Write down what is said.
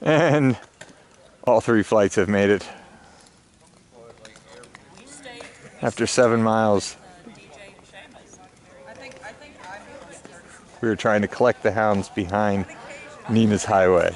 And all three flights have made it after seven miles. We were trying to collect the hounds behind Nina's highway.